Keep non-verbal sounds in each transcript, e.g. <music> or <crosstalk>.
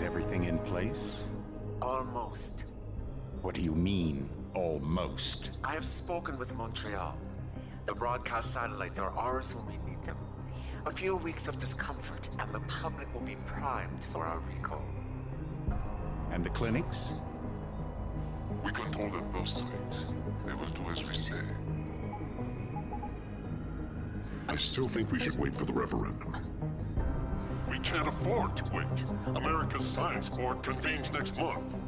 Is everything in place? Almost. What do you mean, almost? I have spoken with Montreal. The broadcast satellites are ours when we need them. A few weeks of discomfort, and the public will be primed for our recall. And the clinics? We control them personally. They will do as we say. I still think we should wait for the referendum. We can't afford to wait. America's Science Board convenes next month.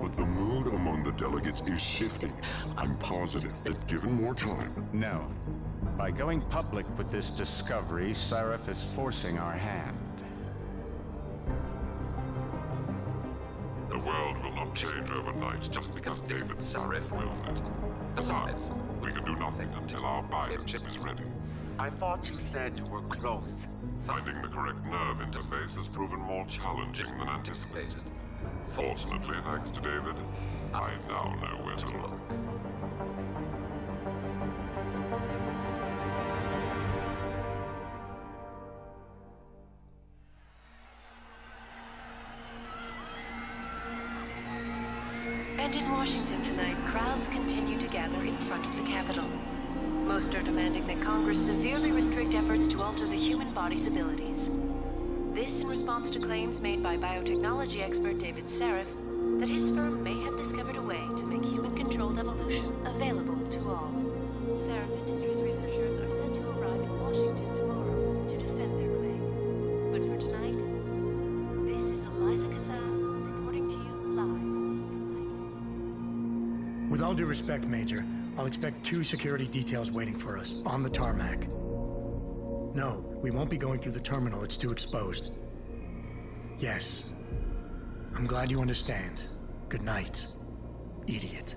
But the mood among the delegates is shifting. I'm positive that given more time, No. By going public with this discovery, Sarif is forcing our hand. the world will not change overnight just because David Sarif wills it. Besides, we can do nothing until our biochip is ready. I thought you said you were close. Finding the correct nerve interface has proven more challenging than anticipated. Fortunately, thanks to David, I now know where to look. And in Washington tonight, crowds continue to gather in front of the Capitol. Most are demanding that Congress severely restrict efforts to alter the human body's abilities. This in response to claims made by biotechnology expert David Sarif that his firm may have discovered a way to make human-controlled evolution available to all. Sarif Industries researchers are set to arrive in Washington tomorrow to defend their claim. But for tonight, this is Eliza Cassan reporting to you live. With all due respect, Major, I'll expect two security details waiting for us on the tarmac. No, we won't be going through the terminal, it's too exposed. Yes. I'm glad you understand. Good night, idiot.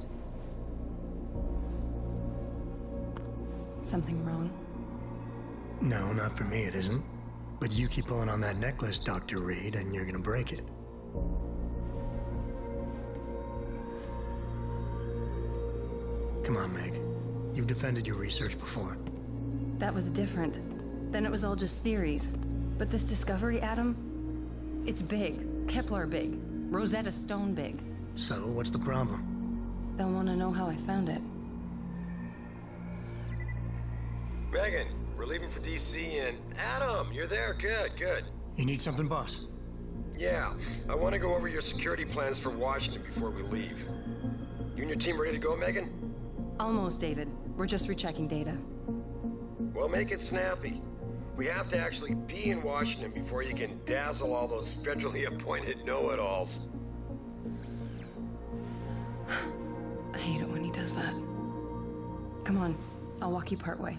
Something wrong? No, not for me, it isn't. But you keep pulling on that necklace, Dr. Reed, and you're gonna break it. Come on, Meg. You've defended your research before. That was different. Then it was all just theories. But this discovery, Adam, it's big. Kepler big. Rosetta Stone big. So, what's the problem? They'll want to know how I found it. Megan, we're leaving for DC and Adam, you're there. Good, good. You need something, boss? Yeah, I want to go over your security plans for Washington before we leave. You and your team ready to go, Megan? Almost, David. We're just rechecking data. Well, make it snappy. We have to actually be in Washington before you can dazzle all those federally <laughs> appointed know-it-alls. <sighs> I hate it when he does that. Come on, I'll walk you part way.